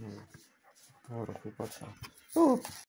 М, Хороший пацан. О,